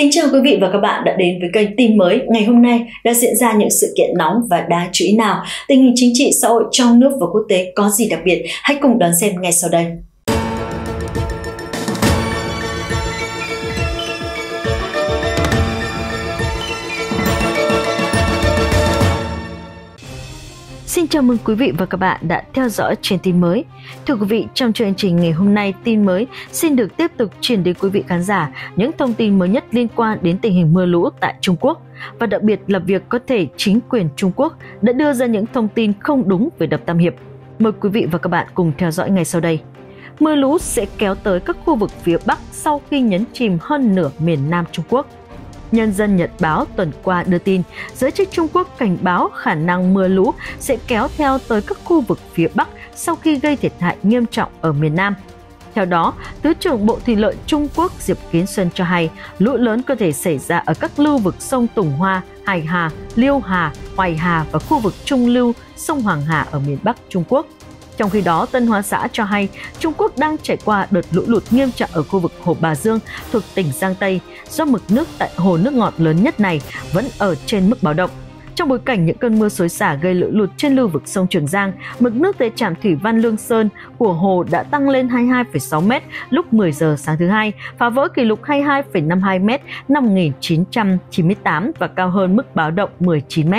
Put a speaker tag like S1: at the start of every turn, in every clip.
S1: Kính chào quý vị và các bạn đã đến với kênh tin mới. Ngày hôm nay đã diễn ra những sự kiện nóng và đáng chú ý nào? Tình hình chính trị, xã hội trong nước và quốc tế có gì đặc biệt? Hãy cùng đón xem ngay sau đây. Xin chào mừng quý vị và các bạn đã theo dõi trên tin mới. Thưa quý vị, trong chương trình ngày hôm nay tin mới xin được tiếp tục truyền đến quý vị khán giả những thông tin mới nhất liên quan đến tình hình mưa lũ tại Trung Quốc và đặc biệt là việc có thể chính quyền Trung Quốc đã đưa ra những thông tin không đúng về đập Tam Hiệp. Mời quý vị và các bạn cùng theo dõi ngay sau đây. Mưa lũ sẽ kéo tới các khu vực phía Bắc sau khi nhấn chìm hơn nửa miền Nam Trung Quốc – Nhân dân Nhật Báo tuần qua đưa tin, giới chức Trung Quốc cảnh báo khả năng mưa lũ sẽ kéo theo tới các khu vực phía Bắc sau khi gây thiệt hại nghiêm trọng ở miền Nam. Theo đó, Thứ trưởng Bộ Thủy lợi Trung Quốc Diệp Kiến Xuân cho hay lũ lớn có thể xảy ra ở các lưu vực sông Tùng Hoa, Hải Hà, Liêu Hà, Hoài Hà và khu vực Trung Lưu, sông Hoàng Hà ở miền Bắc Trung Quốc. Trong khi đó, Tân Hoa Xã cho hay Trung Quốc đang trải qua đợt lũ lụt nghiêm trọng ở khu vực Hồ Bà Dương thuộc tỉnh Giang Tây do mực nước tại hồ nước ngọt lớn nhất này vẫn ở trên mức báo động. Trong bối cảnh những cơn mưa xối xả gây lũ lụt trên lưu vực sông Trường Giang, mực nước tại trạm thủy văn Lương Sơn của hồ đã tăng lên 22,6 m lúc 10 giờ sáng thứ hai, phá vỡ kỷ lục 22,52 m năm 1998 và cao hơn mức báo động 19 m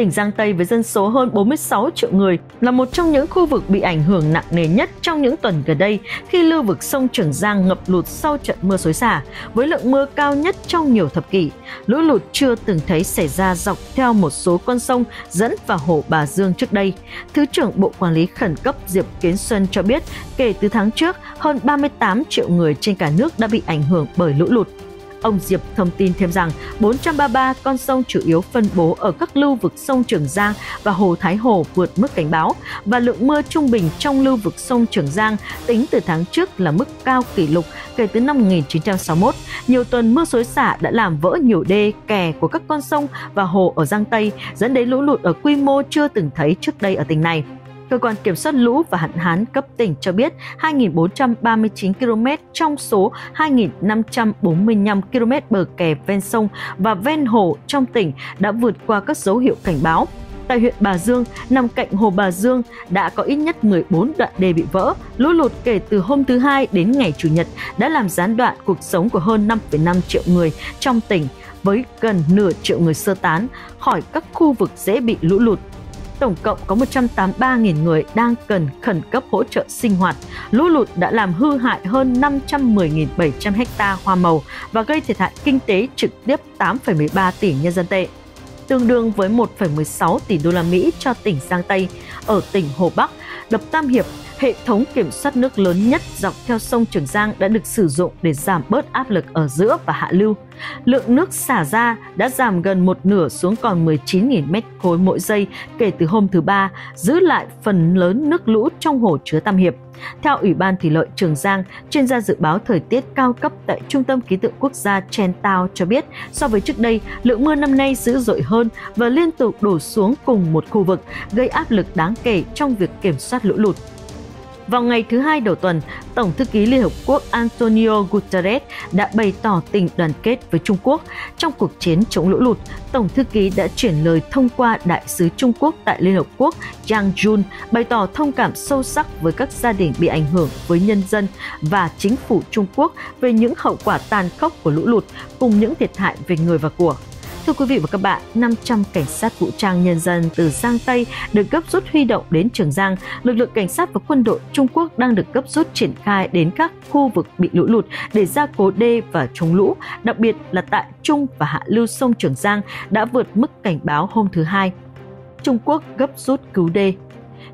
S1: tỉnh Giang Tây với dân số hơn 46 triệu người là một trong những khu vực bị ảnh hưởng nặng nề nhất trong những tuần gần đây khi lưu vực sông Trường Giang ngập lụt sau trận mưa xối xả với lượng mưa cao nhất trong nhiều thập kỷ. Lũ lụt chưa từng thấy xảy ra dọc theo một số con sông dẫn vào hồ Bà Dương trước đây. Thứ trưởng Bộ Quản lý Khẩn cấp Diệp Kiến Xuân cho biết kể từ tháng trước, hơn 38 triệu người trên cả nước đã bị ảnh hưởng bởi lũ lụt. Ông Diệp thông tin thêm rằng 433 con sông chủ yếu phân bố ở các lưu vực sông Trường Giang và Hồ Thái Hồ vượt mức cảnh báo và lượng mưa trung bình trong lưu vực sông Trường Giang tính từ tháng trước là mức cao kỷ lục kể từ năm 1961. Nhiều tuần mưa xối xả đã làm vỡ nhiều đê, kè của các con sông và hồ ở Giang Tây, dẫn đến lũ lụt ở quy mô chưa từng thấy trước đây ở tỉnh này. Cơ quan Kiểm soát lũ và hạn hán cấp tỉnh cho biết 2.439 km trong số 2.545 km bờ kè ven sông và ven hồ trong tỉnh đã vượt qua các dấu hiệu cảnh báo. Tại huyện Bà Dương, nằm cạnh hồ Bà Dương, đã có ít nhất 14 đoạn đê bị vỡ. Lũ lụt kể từ hôm thứ Hai đến ngày Chủ nhật đã làm gián đoạn cuộc sống của hơn 5,5 triệu người trong tỉnh với gần nửa triệu người sơ tán khỏi các khu vực dễ bị lũ lụt tổng cộng có 183.000 người đang cần khẩn cấp hỗ trợ sinh hoạt. Lũ lụt đã làm hư hại hơn 510.700 ha hoa màu và gây thiệt hại kinh tế trực tiếp 8,13 tỷ nhân dân tệ tương đương với 1,16 tỷ đô la Mỹ cho tỉnh Giang Tây. Ở tỉnh Hồ Bắc, đập Tam Hiệp Hệ thống kiểm soát nước lớn nhất dọc theo sông Trường Giang đã được sử dụng để giảm bớt áp lực ở giữa và hạ lưu. Lượng nước xả ra đã giảm gần một nửa xuống còn 19.000 mét khối mỗi giây kể từ hôm thứ Ba, giữ lại phần lớn nước lũ trong hồ chứa Tam Hiệp. Theo Ủy ban Thủy lợi Trường Giang, chuyên gia dự báo thời tiết cao cấp tại Trung tâm Khí tượng Quốc gia Chen Tao cho biết, so với trước đây, lượng mưa năm nay dữ dội hơn và liên tục đổ xuống cùng một khu vực, gây áp lực đáng kể trong việc kiểm soát lũ lụt. Vào ngày thứ hai đầu tuần, Tổng thư ký Liên Hợp Quốc Antonio Guterres đã bày tỏ tình đoàn kết với Trung Quốc. Trong cuộc chiến chống lũ lụt, Tổng thư ký đã chuyển lời thông qua Đại sứ Trung Quốc tại Liên Hợp Quốc Zhang Jun bày tỏ thông cảm sâu sắc với các gia đình bị ảnh hưởng với nhân dân và chính phủ Trung Quốc về những hậu quả tàn khốc của lũ lụt cùng những thiệt hại về người và của. Thưa quý vị và các bạn, 500 cảnh sát vũ trang nhân dân từ Giang Tây được gấp rút huy động đến Trường Giang. Lực lượng cảnh sát và quân đội Trung Quốc đang được gấp rút triển khai đến các khu vực bị lũ lụt để gia cố đê và chống lũ, đặc biệt là tại Trung và Hạ lưu sông Trường Giang đã vượt mức cảnh báo hôm thứ Hai. Trung Quốc gấp rút cứu đê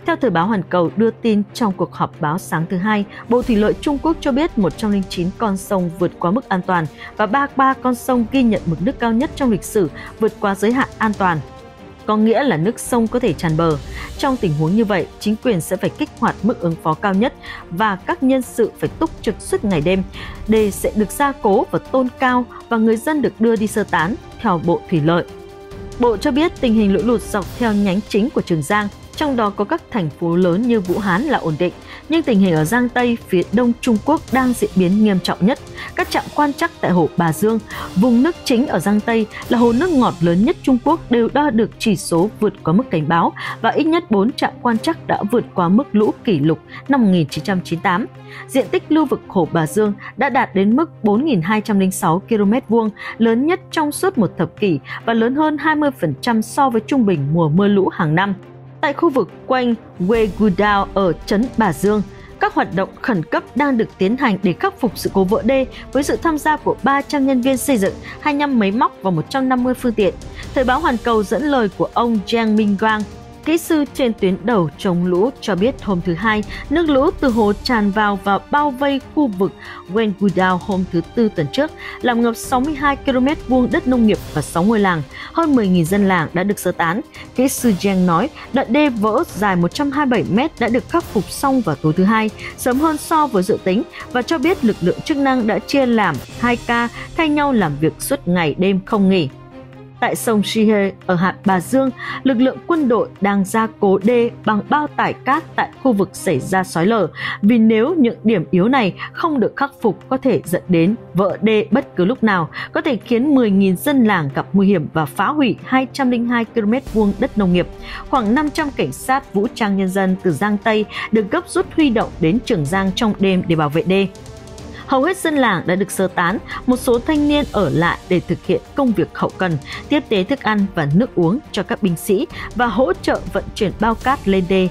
S1: theo Thời báo Hoàn Cầu đưa tin trong cuộc họp báo sáng thứ hai, Bộ Thủy lợi Trung Quốc cho biết 109 con sông vượt quá mức an toàn và 33 con sông ghi nhận mực nước cao nhất trong lịch sử vượt qua giới hạn an toàn có nghĩa là nước sông có thể tràn bờ. Trong tình huống như vậy, chính quyền sẽ phải kích hoạt mức ứng phó cao nhất và các nhân sự phải túc trực suốt ngày đêm. Đê sẽ được gia cố và tôn cao và người dân được đưa đi sơ tán theo Bộ Thủy lợi. Bộ cho biết tình hình lũ lụt dọc theo nhánh chính của Trường Giang trong đó có các thành phố lớn như Vũ Hán là ổn định, nhưng tình hình ở Giang Tây, phía đông Trung Quốc đang diễn biến nghiêm trọng nhất. Các trạm quan trắc tại hồ Bà Dương, vùng nước chính ở Giang Tây là hồ nước ngọt lớn nhất Trung Quốc đều đo được chỉ số vượt quá mức cảnh báo và ít nhất 4 trạm quan trắc đã vượt quá mức lũ kỷ lục năm 1998. Diện tích lưu vực hồ Bà Dương đã đạt đến mức 4.206 km vuông, lớn nhất trong suốt một thập kỷ và lớn hơn 20% so với trung bình mùa mưa lũ hàng năm. Tại khu vực quanh Wegudao ở trấn Bà Dương, các hoạt động khẩn cấp đang được tiến hành để khắc phục sự cố vỡ đê với sự tham gia của 300 nhân viên xây dựng, 25 máy móc và 150 phương tiện. Thời báo Hoàn Cầu dẫn lời của ông Jiang Mingguang, Kỹ sư trên tuyến đầu chống lũ cho biết hôm thứ Hai, nước lũ từ hồ tràn vào và bao vây khu vực Wenguidao hôm thứ Tư tuần trước, làm ngập 62 km vuông đất nông nghiệp và 6 ngôi làng. Hơn 10.000 dân làng đã được sơ tán. Kỹ sư Jiang nói đoạn đê vỡ dài 127 m đã được khắc phục xong vào tối thứ Hai, sớm hơn so với dự tính và cho biết lực lượng chức năng đã chia làm 2 ca thay nhau làm việc suốt ngày đêm không nghỉ tại sông Shihe ở hạt Bà Dương, lực lượng quân đội đang ra cố đê bằng bao tải cát tại khu vực xảy ra sói lở, vì nếu những điểm yếu này không được khắc phục có thể dẫn đến vỡ đê bất cứ lúc nào, có thể khiến 10.000 dân làng gặp nguy hiểm và phá hủy 202 km vuông đất nông nghiệp. Khoảng 500 cảnh sát vũ trang nhân dân từ Giang Tây được gấp rút huy động đến Trường Giang trong đêm để bảo vệ đê. Hầu hết dân làng đã được sơ tán, một số thanh niên ở lại để thực hiện công việc hậu cần, tiếp tế thức ăn và nước uống cho các binh sĩ và hỗ trợ vận chuyển bao cát lên đê.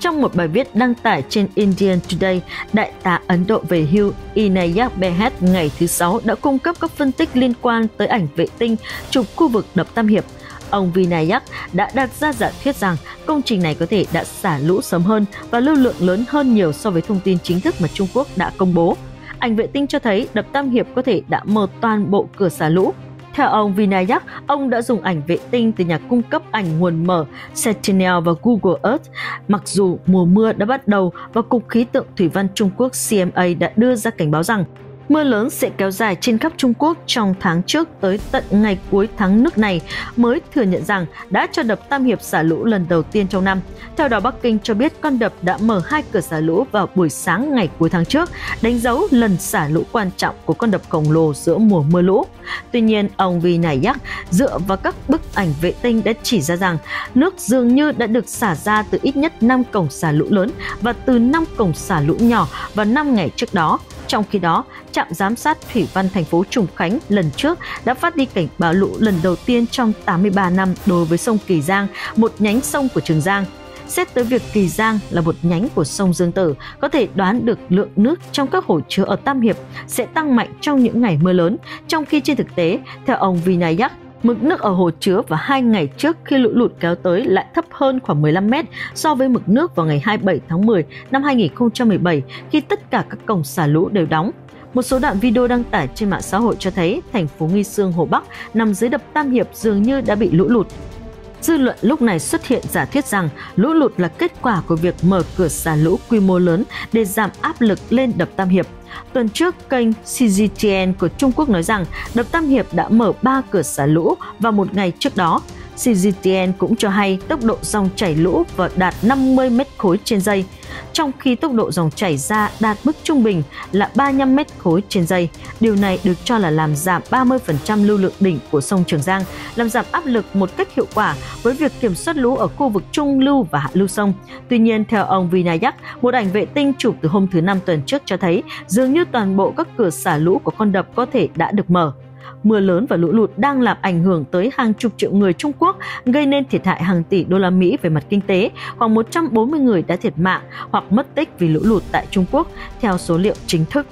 S1: Trong một bài viết đăng tải trên Indian Today, Đại tá Ấn Độ về hưu Inayak Behet ngày thứ Sáu đã cung cấp các phân tích liên quan tới ảnh vệ tinh chụp khu vực đập Tam Hiệp. Ông Vinayak đã đặt ra giả thuyết rằng công trình này có thể đã xả lũ sớm hơn và lưu lượng lớn hơn nhiều so với thông tin chính thức mà Trung Quốc đã công bố. Ảnh vệ tinh cho thấy đập Tam Hiệp có thể đã mở toàn bộ cửa xả lũ. Theo ông Vinayak, ông đã dùng ảnh vệ tinh từ nhà cung cấp ảnh nguồn mở Sentinel và Google Earth. Mặc dù mùa mưa đã bắt đầu và Cục Khí tượng Thủy văn Trung Quốc CMA đã đưa ra cảnh báo rằng Mưa lớn sẽ kéo dài trên khắp Trung Quốc trong tháng trước tới tận ngày cuối tháng nước này mới thừa nhận rằng đã cho đập Tam Hiệp xả lũ lần đầu tiên trong năm. Theo đó, Bắc Kinh cho biết con đập đã mở hai cửa xả lũ vào buổi sáng ngày cuối tháng trước, đánh dấu lần xả lũ quan trọng của con đập khổng lồ giữa mùa mưa lũ. Tuy nhiên, ông Vi này nhắc, dựa vào các bức ảnh vệ tinh đã chỉ ra rằng nước dường như đã được xả ra từ ít nhất 5 cổng xả lũ lớn và từ 5 cổng xả lũ nhỏ vào 5 ngày trước đó. Trong khi đó, trạm giám sát thủy văn thành phố Trùng Khánh lần trước đã phát đi cảnh báo lũ lần đầu tiên trong 83 năm đối với sông Kỳ Giang, một nhánh sông của Trường Giang. Xét tới việc Kỳ Giang là một nhánh của sông Dương Tử, có thể đoán được lượng nước trong các hồ chứa ở Tam Hiệp sẽ tăng mạnh trong những ngày mưa lớn, trong khi trên thực tế, theo ông Vinayak, Mực nước ở hồ chứa vào hai ngày trước khi lũ lụt kéo tới lại thấp hơn khoảng 15 mét so với mực nước vào ngày 27 tháng 10 năm 2017 khi tất cả các cổng xả lũ đều đóng. Một số đoạn video đăng tải trên mạng xã hội cho thấy thành phố Nghi Sương, Hồ Bắc nằm dưới đập Tam Hiệp dường như đã bị lũ lụt. Dư luận lúc này xuất hiện giả thuyết rằng lũ lụt là kết quả của việc mở cửa xả lũ quy mô lớn để giảm áp lực lên đập Tam Hiệp. Tuần trước, kênh CGTN của Trung Quốc nói rằng đập Tam Hiệp đã mở 3 cửa xả lũ vào một ngày trước đó. CGTN cũng cho hay tốc độ dòng chảy lũ và đạt 50 mét khối trên giây, trong khi tốc độ dòng chảy ra đạt mức trung bình là 35 mét khối trên giây. Điều này được cho là làm giảm 30% lưu lượng đỉnh của sông Trường Giang, làm giảm áp lực một cách hiệu quả với việc kiểm soát lũ ở khu vực trung lưu và hạ lưu sông. Tuy nhiên, theo ông Vinayak, một ảnh vệ tinh chụp từ hôm thứ Năm tuần trước cho thấy dường như toàn bộ các cửa xả lũ của con đập có thể đã được mở mưa lớn và lũ lụt đang làm ảnh hưởng tới hàng chục triệu người Trung Quốc, gây nên thiệt hại hàng tỷ đô la Mỹ về mặt kinh tế. Khoảng 140 người đã thiệt mạng hoặc mất tích vì lũ lụt tại Trung Quốc, theo số liệu chính thức.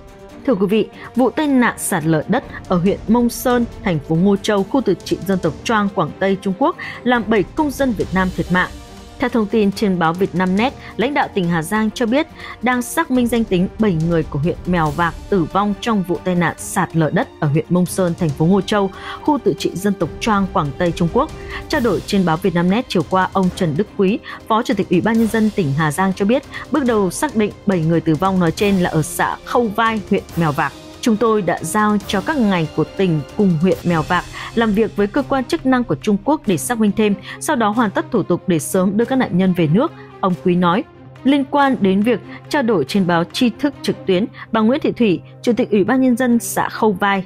S1: Thưa quý vị, vụ tai nạn sạt lở đất ở huyện Mông Sơn, thành phố Ngô Châu, khu tự trị dân tộc Choang, Quảng Tây, Trung Quốc làm 7 công dân Việt Nam thiệt mạng. Theo thông tin trên báo Việt Nam Net, lãnh đạo tỉnh Hà Giang cho biết đang xác minh danh tính 7 người của huyện Mèo Vạc tử vong trong vụ tai nạn sạt lở đất ở huyện Mông Sơn, thành phố Ngô Châu, khu tự trị dân tộc Choang, Quảng Tây, Trung Quốc. Trao đổi trên báo Việt Nam Net chiều qua, ông Trần Đức Quý, Phó Chủ tịch Ủy ban Nhân dân tỉnh Hà Giang cho biết bước đầu xác định 7 người tử vong nói trên là ở xã Khâu Vai, huyện Mèo Vạc. Chúng tôi đã giao cho các ngành của tỉnh cùng huyện Mèo Vạc làm việc với cơ quan chức năng của Trung Quốc để xác minh thêm, sau đó hoàn tất thủ tục để sớm đưa các nạn nhân về nước, ông Quý nói. Liên quan đến việc trao đổi trên báo tri thức trực tuyến, bà Nguyễn Thị Thủy, Chủ tịch Ủy ban Nhân dân xã Khâu Vai,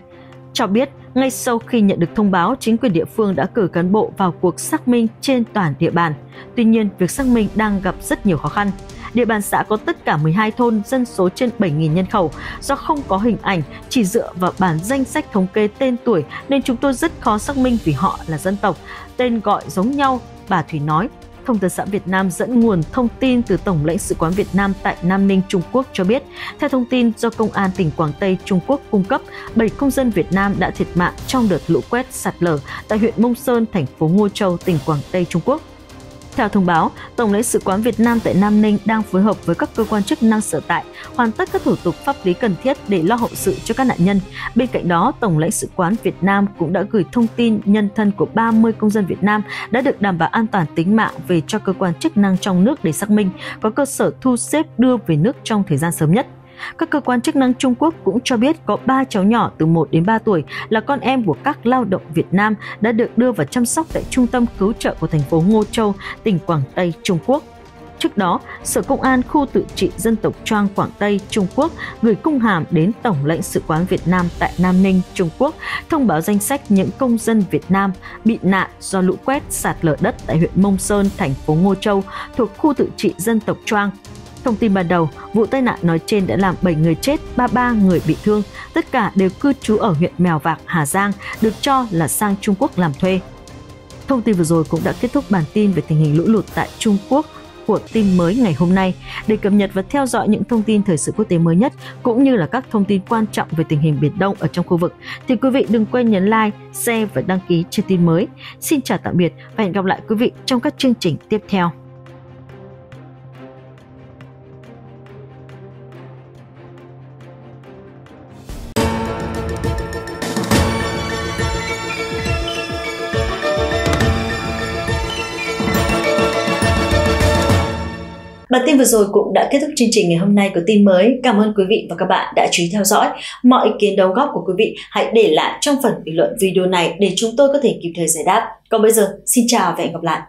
S1: cho biết ngay sau khi nhận được thông báo, chính quyền địa phương đã cử cán bộ vào cuộc xác minh trên toàn địa bàn. Tuy nhiên, việc xác minh đang gặp rất nhiều khó khăn. Địa bàn xã có tất cả 12 thôn, dân số trên 7.000 nhân khẩu. Do không có hình ảnh, chỉ dựa vào bản danh sách thống kê tên tuổi nên chúng tôi rất khó xác minh vì họ là dân tộc. Tên gọi giống nhau, bà Thủy nói. Thông tấn xã Việt Nam dẫn nguồn thông tin từ Tổng lãnh sự quán Việt Nam tại Nam Ninh, Trung Quốc cho biết, theo thông tin do Công an tỉnh Quảng Tây, Trung Quốc cung cấp, 7 công dân Việt Nam đã thiệt mạng trong đợt lũ quét sạt lở tại huyện Mông Sơn, thành phố Ngô Châu, tỉnh Quảng Tây, Trung Quốc. Theo thông báo, Tổng lãnh sự quán Việt Nam tại Nam Ninh đang phối hợp với các cơ quan chức năng sở tại hoàn tất các thủ tục pháp lý cần thiết để lo hậu sự cho các nạn nhân. Bên cạnh đó, Tổng lãnh sự quán Việt Nam cũng đã gửi thông tin nhân thân của 30 công dân Việt Nam đã được đảm bảo an toàn tính mạng về cho cơ quan chức năng trong nước để xác minh, có cơ sở thu xếp đưa về nước trong thời gian sớm nhất. Các cơ quan chức năng Trung Quốc cũng cho biết có 3 cháu nhỏ từ 1 đến 3 tuổi là con em của các lao động Việt Nam đã được đưa vào chăm sóc tại Trung tâm Cứu trợ của thành phố Ngô Châu, tỉnh Quảng Tây, Trung Quốc. Trước đó, Sở Công an khu tự trị dân tộc Choang Quảng Tây, Trung Quốc gửi cung hàm đến Tổng lãnh sự quán Việt Nam tại Nam Ninh, Trung Quốc, thông báo danh sách những công dân Việt Nam bị nạn do lũ quét sạt lở đất tại huyện Mông Sơn, thành phố Ngô Châu thuộc khu tự trị dân tộc Choang Thông tin ban đầu, vụ tai nạn nói trên đã làm 7 người chết, 33 người bị thương, tất cả đều cư trú ở huyện Mèo Vạc, Hà Giang, được cho là sang Trung Quốc làm thuê. Thông tin vừa rồi cũng đã kết thúc bản tin về tình hình lũ lụt tại Trung Quốc của tin mới ngày hôm nay. Để cập nhật và theo dõi những thông tin thời sự quốc tế mới nhất cũng như là các thông tin quan trọng về tình hình Biển Đông ở trong khu vực thì quý vị đừng quên nhấn like, share và đăng ký trên tin mới. Xin chào tạm biệt và hẹn gặp lại quý vị trong các chương trình tiếp theo. Bản tin vừa rồi cũng đã kết thúc chương trình ngày hôm nay của tin mới. Cảm ơn quý vị và các bạn đã chú ý theo dõi. Mọi ý kiến đóng góp của quý vị hãy để lại trong phần bình luận video này để chúng tôi có thể kịp thời giải đáp. Còn bây giờ, xin chào và hẹn gặp lại.